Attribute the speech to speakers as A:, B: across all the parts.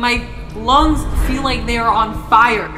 A: My lungs feel like they are on fire.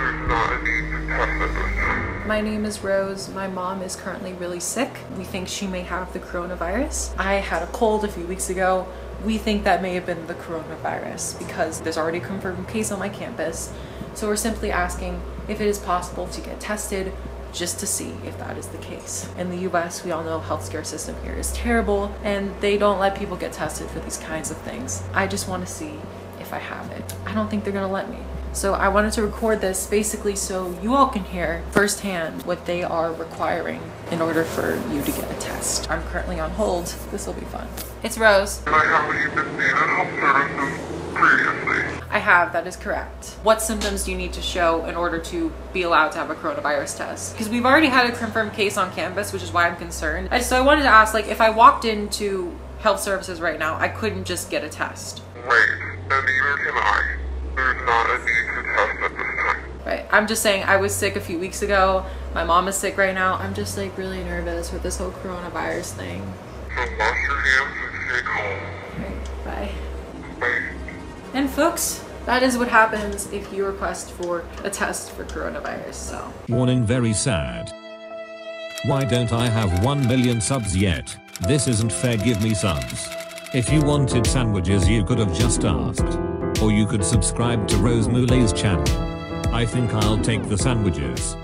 A: My name is Rose. My mom is currently really sick. We think she may have the coronavirus. I had a cold a few weeks ago. We think that may have been the coronavirus because there's already a confirmed case on my campus. So we're simply asking if it is possible to get tested just to see if that is the case. In the US, we all know healthcare system here is terrible and they don't let people get tested for these kinds of things. I just want to see if I have it. I don't think they're gonna let me. So I wanted to record this basically so you all can hear firsthand what they are requiring in order for you to get a test. I'm currently on hold. This will be fun. It's Rose.
B: And I haven't even seen in previously.
A: I have, that is correct. What symptoms do you need to show in order to be allowed to have a coronavirus test? Because we've already had a confirmed case on campus, which is why I'm concerned. I- So I wanted to ask, like, if I walked into health services right now, I couldn't just get a test.
B: Right, and neither can I. There's not a need to test at this time.
A: Right. I'm just saying I was sick a few weeks ago. My mom is sick right now. I'm just like really nervous with this whole coronavirus thing.
B: So wash your hands and stay calm.
A: Right. Bye.
B: Bye.
A: And folks, that is what happens if you request for a test for coronavirus. So
C: Warning very sad. Why don't I have 1 million subs yet? This isn't fair give me subs. If you wanted sandwiches you could have just asked. Or you could subscribe to Rose Mulet's channel. I think I'll take the sandwiches.